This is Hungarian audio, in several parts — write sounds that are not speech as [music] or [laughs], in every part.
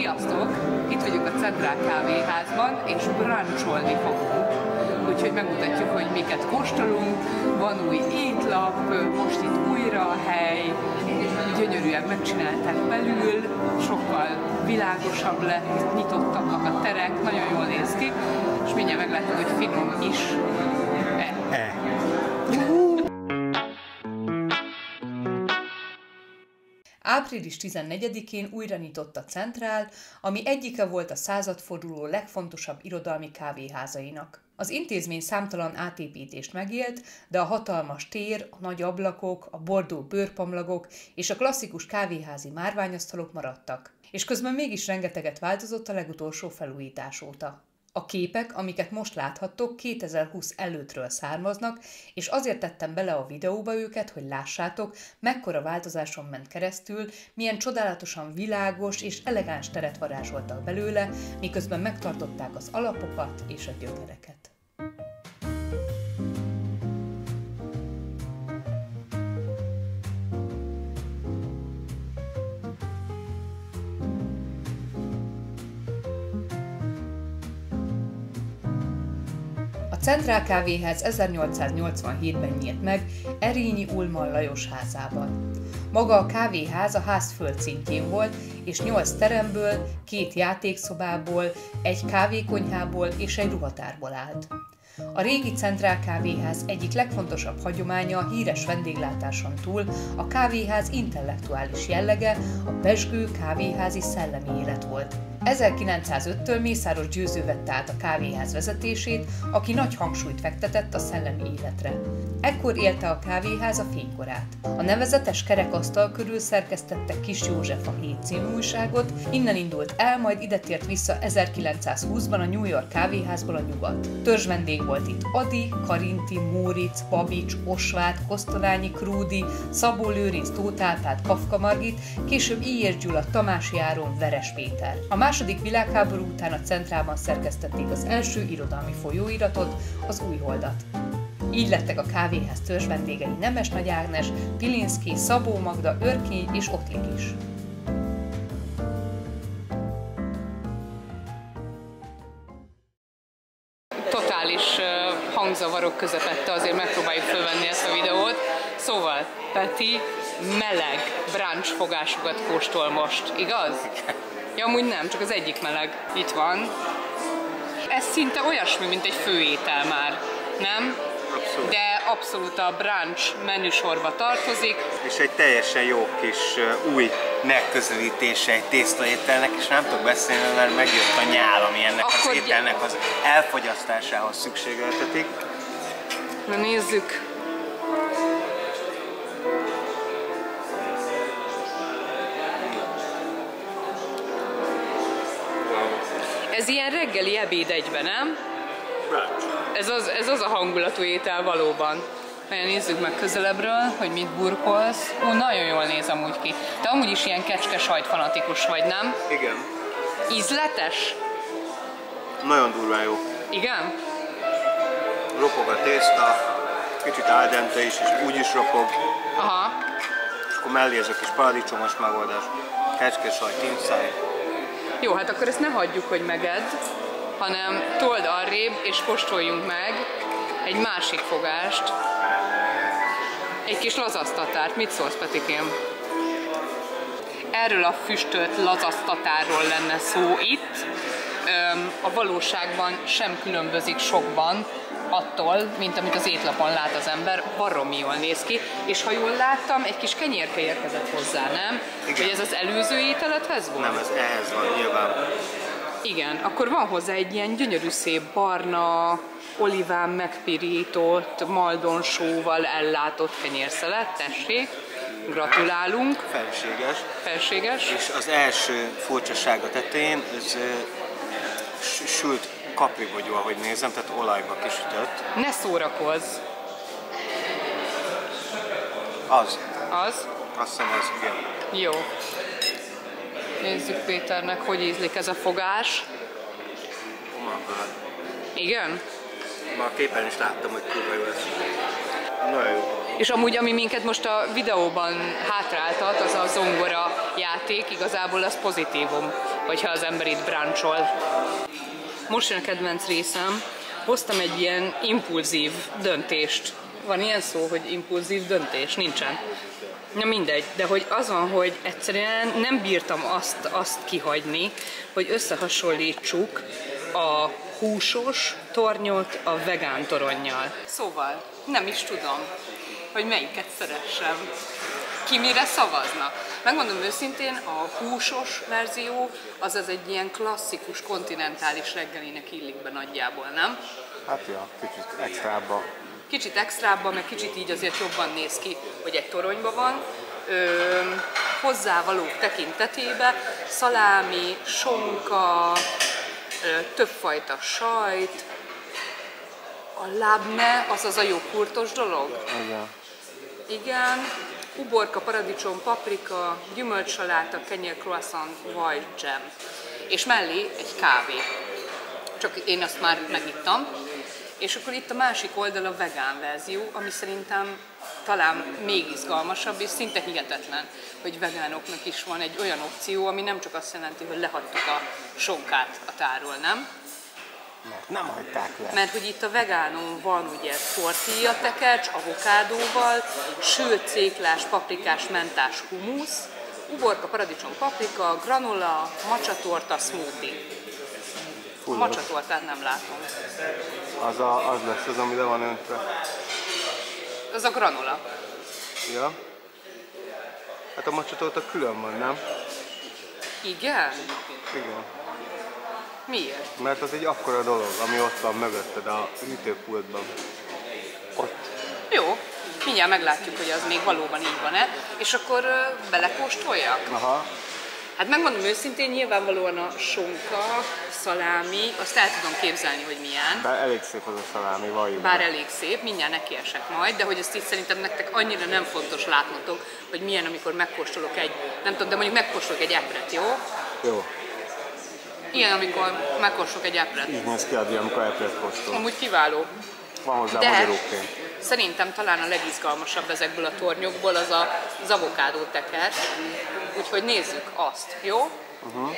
Sziasztok! Itt vagyunk a Centrál Kávéházban, és brancsolni fogunk. Úgyhogy megmutatjuk, hogy miket kóstolunk. Van új étlap, most itt újra a hely, gyönyörűen megcsinálták belül, sokkal világosabb lett, nyitottak a terek, nagyon jól néz ki, és mindjárt meglátjuk, hogy finom is. Április 14-én újra nyitott a Centrál, ami egyike volt a századforduló legfontosabb irodalmi kávéházainak. Az intézmény számtalan átépítést megélt, de a hatalmas tér, a nagy ablakok, a bordó bőrpamlagok és a klasszikus kávéházi márványasztalok maradtak. És közben mégis rengeteget változott a legutolsó felújítás óta. A képek, amiket most láthattok, 2020 előttről származnak, és azért tettem bele a videóba őket, hogy lássátok, mekkora változáson ment keresztül, milyen csodálatosan világos és elegáns teret varázsoltak belőle, miközben megtartották az alapokat és a gyökereket. Centrál Kávéház 1887-ben nyílt meg Erényi Ulman Lajos házában. Maga a kávéház a ház földszintjén volt, és nyolc teremből, két játékszobából, egy kávékonyhából és egy ruhatárból állt. A régi Centrál Kávéház egyik legfontosabb hagyománya a híres vendéglátáson túl a kávéház intellektuális jellege, a pesgő kávéházi szellemi élet volt. 1905-től Mészáros Győző vette át a kávéház vezetését, aki nagy hangsúlyt fektetett a szellemi életre. Ekkor élte a kávéház a fénykorát. A nevezetes kerekasztal körül szerkesztette Kis József a Hét című újságot, innen indult el, majd ide tért vissza 1920-ban a New York kávéházból a nyugat. Törzs vendég volt itt Adi, Karinti, Móric, Babics, Osvát, Kosztolányi, Krúdi, Szabó Lőrinc, Tóth Kafka Margit, később Ilyes Gyula, Tamás Járon, Veres Péter. A második világháború után a centrában szerkesztették az első irodalmi folyóiratot, az Újholdat. Így lettek a kávéház törzs vendégei Nemes Nagy Ágnes, Pilinszki, Szabó Magda, Örkény és Ottlik is. Totális hangzavarok közepette azért megpróbáljuk fölvenni ezt a videót. Szóval, Peti meleg brunch fogásokat kóstol most, igaz? Ja, amúgy nem, csak az egyik meleg. Itt van. Ez szinte olyasmi, mint egy főétel már, nem? Abszolút. De abszolút a brunch menüsorba tartozik. És egy teljesen jó kis uh, új megközelítése egy tésztaételnek, és nem tudok beszélni, mert megjött a nyál, ami ennek Akkor az ételnek az elfogyasztásához szükségeltetik. Na nézzük. Ez ilyen reggeli ebéd egyben, nem? Ez az, ez az a hangulatú étel valóban. Nagyon nézzük meg közelebbről, hogy mit burkolsz. Ú, nagyon jól néz amúgy ki. Te amúgy is ilyen kecske sajt fanatikus vagy, nem? Igen. Ízletes? Nagyon durván jó. Igen? Ropog a tészta, kicsit áldente is, és úgy is ropog, Aha. és akkor mellé ez a kis paradicsomos megoldás. Kecskesajt, tinszáj. Jó, hát akkor ezt ne hagyjuk, hogy megedd, hanem told arrébb, és kóstoljunk meg egy másik fogást. Egy kis lazasztatárt. Mit szólsz, Petikém? Erről a füstölt lazasztatárról lenne szó itt. A valóságban sem különbözik sokban attól, mint amit az étlapon lát az ember, baromi jól néz ki, és ha jól láttam, egy kis kenyérke érkezett hozzá, nem? Igen. Vagy ez az előző ételethez volt? Nem, ez ehhez van nyilván. Igen, akkor van hozzá egy ilyen gyönyörű szép barna, oliván megpirított, maldonsóval ellátott kenyérszelet, tessék, gratulálunk, Felséges. felséges. És az első furcsaság a tetején, ez sült kapribogyó, ahogy nézem, tehát olajba kisütött. Ne szórakozz, Az. az? Azt hiszem az, igen. Jó. Nézzük Péternek, hogy ízlik ez a fogás. Oh. Igen? Ma a képen is láttam, hogy kurva jó lesz. Nagyon jó. És amúgy, ami minket most a videóban hátráltat, az a zongora játék, igazából az pozitívum, hogyha az ember itt bráncsol. Most jön a kedvenc részem, hoztam egy ilyen impulzív döntést. Van ilyen szó, hogy impulzív döntés? Nincsen. Na mindegy, de hogy az van, hogy egyszerűen nem bírtam azt, azt kihagyni, hogy összehasonlítsuk a húsos tornyot a vegán toronnyal. Szóval, nem is tudom, hogy melyiket szeressem. Ki mire szavazna? Megmondom őszintén, a húsos verzió az az egy ilyen klasszikus kontinentális reggelinek illik be nagyjából, nem? Hát ja, kicsit extrába. Kicsit extrábban, meg kicsit így azért jobban néz ki, hogy egy toronyban van. Ö, hozzávalók tekintetében szalámi, sonka, ö, többfajta sajt, a lábne, az az a joghurtos dolog. Igen. Igen, uborka, paradicsom, paprika, gyümölcsaláta, kenyér, croissant, vaj, jam. És mellé egy kávé. Csak én azt már megittam. És akkor itt a másik oldal a vegán verzió, ami szerintem talán még izgalmasabb, és szinte hihetetlen, hogy vegánoknak is van egy olyan opció, ami nem csak azt jelenti, hogy lehagytuk a sonkát a tárról, nem? Mert nem hagyták le. Mert hogy itt a vegánon van ugye tortilla tekercs, avokádóval, sült céklás, paprikás, mentás humusz, uborka, paradicsom, paprika, granola, macsatorta, smoothie. A macsatortát nem látom. Az, a, az lesz az, ami le van öntve. Az a granola. Ja. Hát a macsatóta külön van, nem? Igen? Igen. Miért? Mert az egy akkora dolog, ami ott van mögötted a hűtőpultban. Ott. Jó, mindjárt meglátjuk, hogy az még valóban így van-e. És akkor belekóstoljak? Aha. Hát megmondom őszintén, nyilvánvalóan a sonka, szalámi, azt el tudom képzelni, hogy milyen. De elég szép az a szalámi, valljuk. Bár elég szép, mindjárt nekiesek majd, de hogy ezt itt szerintem nektek annyira nem fontos látnotok, hogy milyen, amikor megkóstolok egy, nem tudom, de mondjuk megkóstolok egy epret, jó? Jó. Ilyen, amikor megkóstolok egy epret. Így néz ki Adi, amikor epret kóstol. Amúgy kiváló. Van hozzá De magyaróként. szerintem talán a legizgalmasabb ezekből a tornyokból az a, az avokádó teker. Úgyhogy nézzük azt, jó? Uh-huh.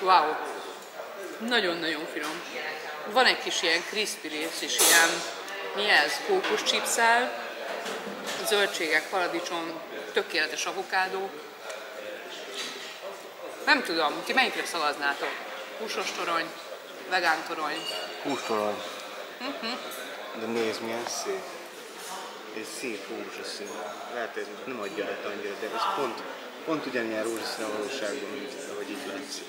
Wow. Nagyon-nagyon finom. Van egy kis ilyen crispy rész is, ilyen, mi ez, kókusz chipszel, zöldségek, paradicsom, tökéletes avokádó. Nem tudom, ti melyikre szavaznátok? Húsos torony, vegán torony. Hústorony. De nézd, milyen szép. Egy szép rózsaszín. Lehet, hogy nem adja át annyira, de ez pont, pont ugyanilyen rózsaszín a valóságban, mint ahogy így látszik.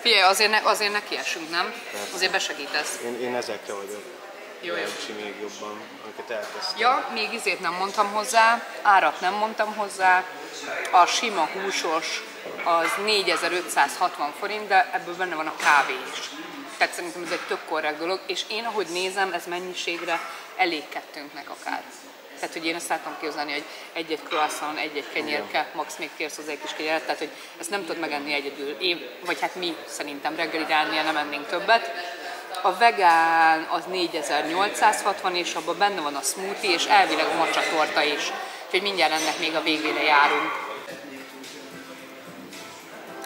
Figyelj, azért, ne, azért nekiesünk, nem? Azért besegítesz. Én, én ezekre vagyok. Jó, jó. Kíváncsi még jobban, amiket eltesztem. Ja, még izét nem mondtam hozzá, árat nem mondtam hozzá. A sima húsos az 4560 forint, de ebből benne van a kávé is. Tehát szerintem ez egy tök korrekt dolog, és én ahogy nézem, ez mennyiségre elég kettőnknek akár. Tehát, hogy én ezt tudom képzelni, hogy egy-egy croissant, egy-egy kenyérke, max még kérsz hozzá egy kis kenyeret, tehát, hogy ezt nem tudod megenni egyedül. Én, vagy hát mi szerintem reggelire ennél nem ennénk többet. A vegán az 4860, és abban benne van a smoothie, és elvileg a macsa torta is. Úgyhogy mindjárt ennek még a végére járunk.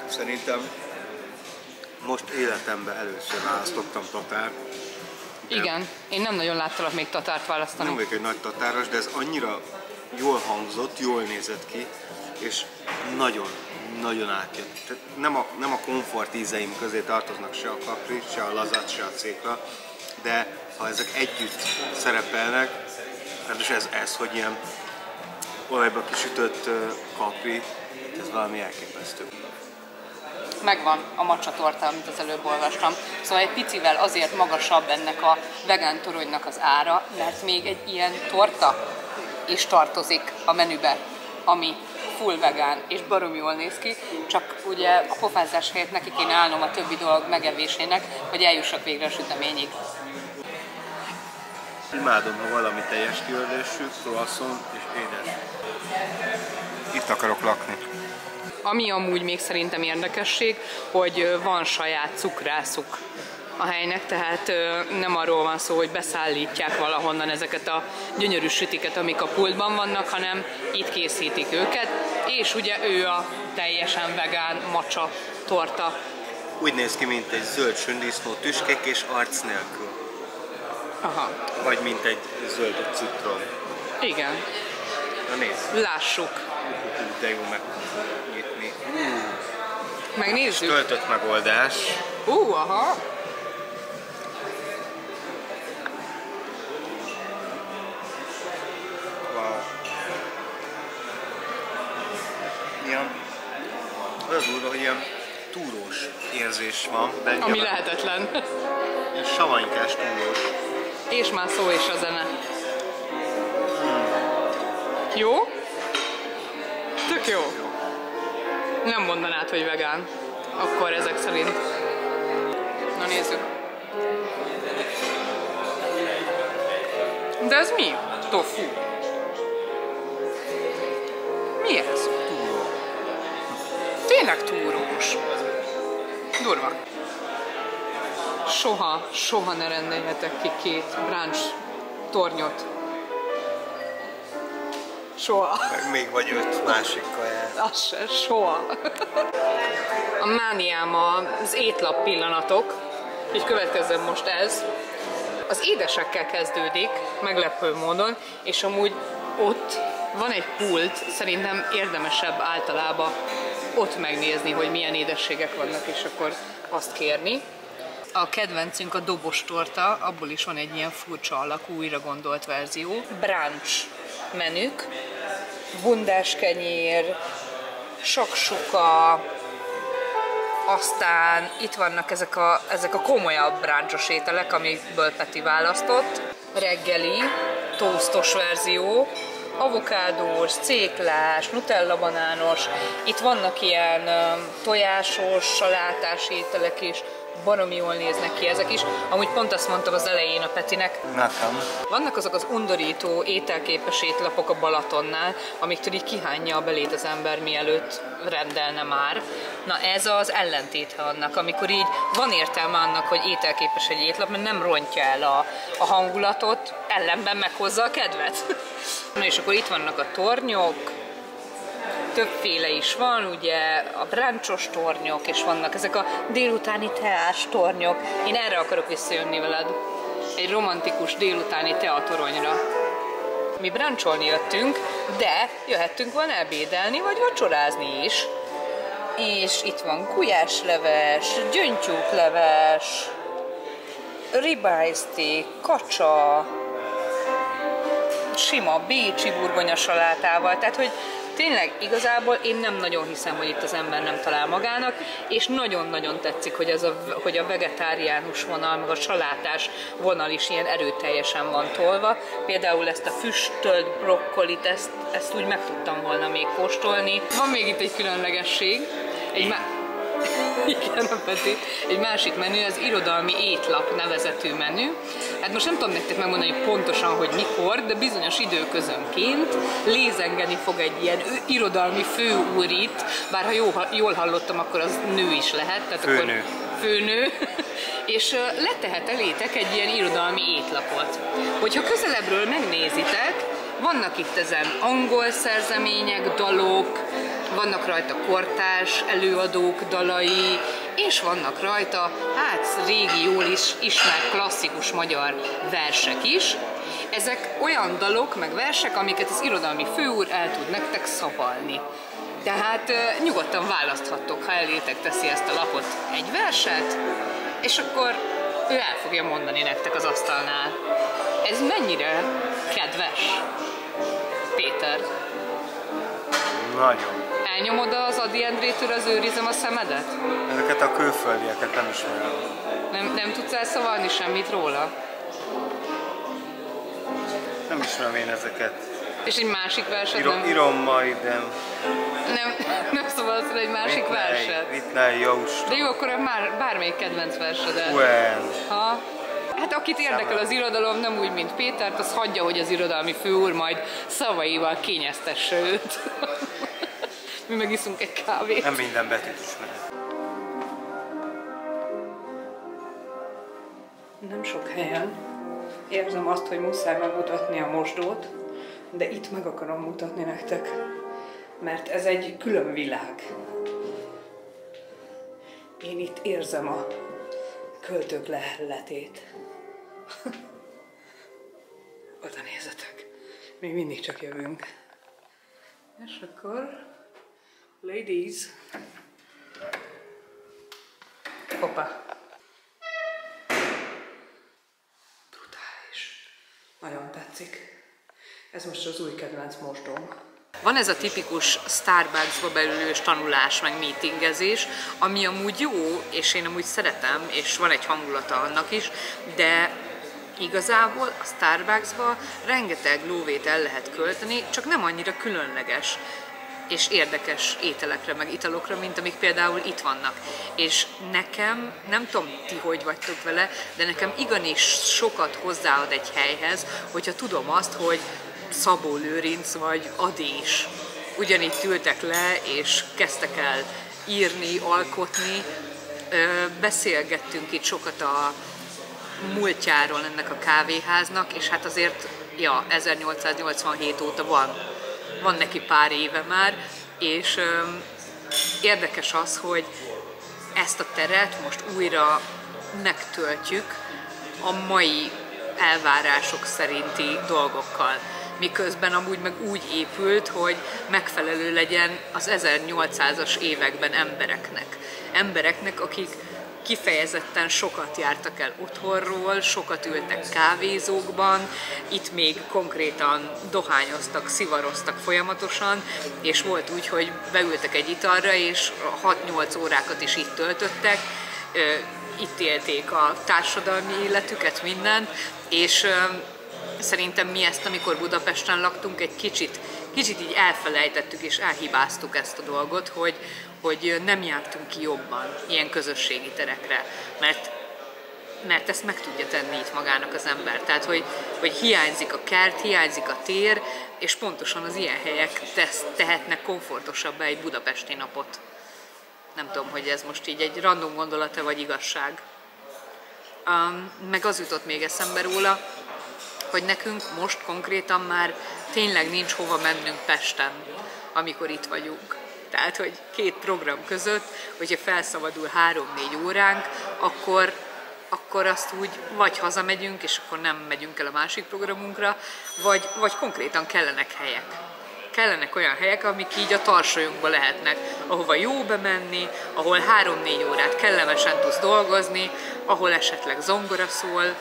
Szerintem most életemben először választottam tatár. Igen, én nem nagyon láttalak még tatárt választani. Nem vagyok egy nagy tatáros, de ez annyira jól hangzott, jól nézett ki, és nagyon, nagyon átjött. Tehát nem a, nem a komfort ízeim közé tartoznak se a kapri, se a lazat, se a cékla, de ha ezek együtt szerepelnek, ráadásul ez, ez, hogy ilyen olajba kisütött kapri, ez valami elképesztő. megvan a macsa torta, amit az előbb olvastam. Szóval egy picivel azért magasabb ennek a vegán toronynak az ára, mert még egy ilyen torta is tartozik a menübe, ami full vegán, és barom jól néz ki, csak ugye a pofázás helyett neki kéne állnom a többi dolog megevésének, hogy eljussak végre a süteményig. Imádom, ha valami teljes kiördésű, croissant és édes. Itt akarok lakni. Ami amúgy még szerintem érdekesség, hogy van saját cukrászuk a helynek, tehát nem arról van szó, hogy beszállítják valahonnan ezeket a gyönyörű sütiket, amik a pultban vannak, hanem itt készítik őket, és ugye ő a teljesen vegán macsa torta. Úgy néz ki, mint egy zöld sündisznó tüskék és arc nélkül. Aha. Vagy mint egy zöld citrom. Igen. Na nézd. Lássuk. De jó megnyitni. Megnézzük. Töltött megoldás. Ú, uh, aha. Olyan durva, hogy ilyen túrós érzés van. De Ami lehetetlen. Ilyen savanykás túrós. És már szó is a zene. Jó? Tök jó. Nem mondanád, hogy vegán. Akkor ezek szerint. Na nézzük. De ez mi? Tofu. Túrós. Durva. Soha, soha ne rendeljetek ki két brunch tornyot. Soha. Meg még vagy öt másik kaját. Az se, soha. A mániám az étlap pillanatok, így következzen most ez. Az édesekkel kezdődik, meglepő módon, és amúgy ott van egy pult, szerintem érdemesebb általában ott megnézni, hogy milyen édességek vannak, és akkor azt kérni. A kedvencünk a dobos torta, abból is van egy ilyen furcsa alakú, újra gondolt verzió. Brunch menük, bundás kenyér, saksuka, aztán itt vannak ezek a, ezek a komolyabb bráncsos ételek, amiből Peti választott. Reggeli, toastos verzió, avokádós, céklás, nutella banános, itt vannak ilyen tojásos, salátás ételek is, baromi jól néznek ki ezek is. Amúgy pont azt mondtam az elején a Petinek. Nekem. Vannak azok az undorító ételképes étlapok a Balatonnál, amiktől így kihányja a belét az ember mielőtt rendelne már. Na ez az ellentéte annak, amikor így van értelme annak, hogy ételképes egy étlap, mert nem rontja el a, a hangulatot, ellenben meghozza a kedvet. [laughs] Na és akkor itt vannak a tornyok, többféle is van, ugye a bráncsos tornyok, és vannak ezek a délutáni teás tornyok. Én erre akarok visszajönni veled. Egy romantikus délutáni teatoronyra. Mi bráncsolni jöttünk, de jöhettünk volna ebédelni, vagy vacsorázni is. És itt van gulyásleves, gyöngytyúkleves, ribeye steak, kacsa, sima bécsi burgonya salátával, tehát hogy tényleg igazából én nem nagyon hiszem, hogy itt az ember nem talál magának, és nagyon-nagyon tetszik, hogy, ez a, hogy a vegetáriánus vonal, meg a salátás vonal is ilyen erőteljesen van tolva. Például ezt a füstölt brokkolit, ezt, ezt úgy meg tudtam volna még kóstolni. Van még itt egy különlegesség, egy má- [laughs] igen, a Peti. Egy másik menü az irodalmi étlap nevezetű menü. Hát most nem tudom nektek megmondani pontosan, hogy mikor, de bizonyos időközönként lézengeni fog egy ilyen irodalmi főúr itt, bár ha jól, jól hallottam, akkor az nő is lehet. Tehát Főnő. Akkor főnő, [laughs] és letehet elétek egy ilyen irodalmi étlapot. Hogyha közelebbről megnézitek, vannak itt ezen angol szerzemények, dalok, vannak rajta kortárs előadók dalai, és vannak rajta, hát régi, jól is ismert klasszikus magyar versek is. Ezek olyan dalok, meg versek, amiket az irodalmi főúr el tud nektek szavalni. Tehát nyugodtan választhattok, ha elétek teszi ezt a lapot egy verset, és akkor ő el fogja mondani nektek az asztalnál. Ez mennyire kedves, Péter? Nagyon. Elnyomod az Adi Endrétől az őrizem a szemedet? Ezeket a külföldieket nem ismerem. Nem, nem tudsz elszavalni semmit róla? Nem ismerem én ezeket. És egy másik verset Iro, nem, írom majd, de... nem, [laughs] nem szabad egy másik verset? Whitney Joust. De jó, akkor már, bármelyik kedvenc versedet. Well. Ha? Hát akit érdekel az irodalom, nem úgy, mint Pétert, az hagyja, hogy az irodalmi főúr majd szavaival kényeztesse őt. [laughs] mi megiszunk egy kávét. Nem minden betűt ismerek. Nem sok helyen érzem azt, hogy muszáj megmutatni a mosdót, de itt meg akarom mutatni nektek, mert ez egy külön világ. Én itt érzem a költők lehelletét. [laughs] Oda nézzetek, még mindig csak jövünk. És akkor, ladies, hoppá, brutális. Nagyon tetszik. Ez most az új kedvenc mosdóm. Van ez a tipikus Starbucksba belülős tanulás, meg meetingezés, ami amúgy jó, és én amúgy szeretem, és van egy hangulata annak is, de igazából a Starbucksba rengeteg lóvét el lehet költeni, csak nem annyira különleges és érdekes ételekre, meg italokra, mint amik például itt vannak. És nekem, nem tudom ti hogy vagytok vele, de nekem igenis sokat hozzáad egy helyhez, hogyha tudom azt, hogy Szabó Lőrinc vagy Adés ugyanitt ültek le, és kezdtek el írni, alkotni. Beszélgettünk itt sokat a múltjáról ennek a kávéháznak, és hát azért, ja, 1887 óta van, van neki pár éve már, és érdekes az, hogy ezt a teret most újra megtöltjük a mai elvárások szerinti dolgokkal. Miközben amúgy meg úgy épült, hogy megfelelő legyen az 1800-as években embereknek. Embereknek, akik kifejezetten sokat jártak el otthonról, sokat ültek kávézókban, itt még konkrétan dohányoztak, szivaroztak folyamatosan, és volt úgy, hogy beültek egy italra, és 6-8 órákat is itt töltöttek, itt élték a társadalmi életüket, mindent, és szerintem mi ezt, amikor Budapesten laktunk, egy kicsit, kicsit így elfelejtettük és elhibáztuk ezt a dolgot, hogy, hogy nem jártunk ki jobban ilyen közösségi terekre, mert mert ezt meg tudja tenni itt magának az ember. Tehát, hogy, hogy hiányzik a kert, hiányzik a tér, és pontosan az ilyen helyek tesz, tehetnek komfortosabbá egy budapesti napot. Nem tudom, hogy ez most így egy random gondolata vagy igazság. Um, meg az jutott még eszembe róla, hogy nekünk most konkrétan már tényleg nincs hova mennünk Pesten, amikor itt vagyunk. Tehát, hogy két program között, hogyha felszabadul három-négy óránk, akkor, akkor azt úgy vagy hazamegyünk, és akkor nem megyünk el a másik programunkra, vagy, vagy konkrétan kellenek helyek. Kellenek olyan helyek, amik így a tarsolyunkba lehetnek, ahova jó bemenni, ahol három-négy órát kellemesen tudsz dolgozni, ahol esetleg zongora szól,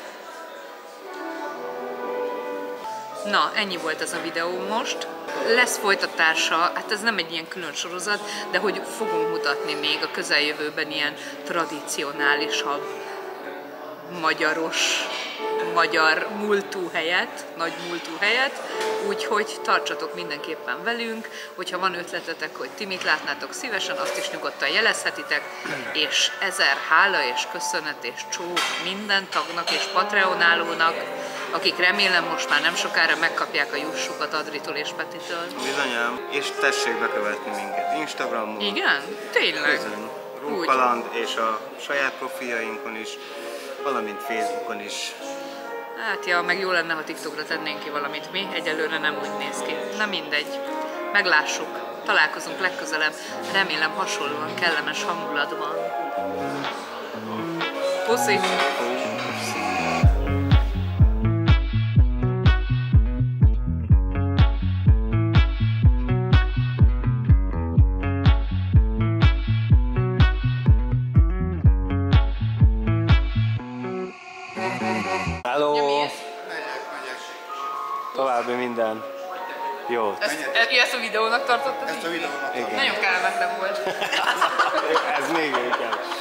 Na, ennyi volt ez a videó most. Lesz folytatása, hát ez nem egy ilyen külön sorozat, de hogy fogunk mutatni még a közeljövőben ilyen tradicionálisabb, magyaros, magyar múltú helyet, nagy múltú helyet, úgyhogy tartsatok mindenképpen velünk, hogyha van ötletetek, hogy ti mit látnátok szívesen, azt is nyugodtan jelezhetitek, és ezer hála és köszönet és csók minden tagnak és patreonálónak, akik remélem most már nem sokára megkapják a jussukat Adritól és Petitől. Bizonyám. És tessék bekövetni minket Instagramon. Igen? Tényleg? Bizony. Rókaland és a saját profiljainkon is, valamint Facebookon is. Hát ja, meg jó lenne, ha TikTokra tennénk ki valamit mi, egyelőre nem úgy néz ki. Na mindegy, meglássuk, találkozunk legközelebb, remélem hasonlóan kellemes hangulatban. Puszi! Jót. Ezt, ezt a videónak tartottad? Ezt a videómat Igen. Nagyon kellemetlen volt. [laughs] Ez még inkább.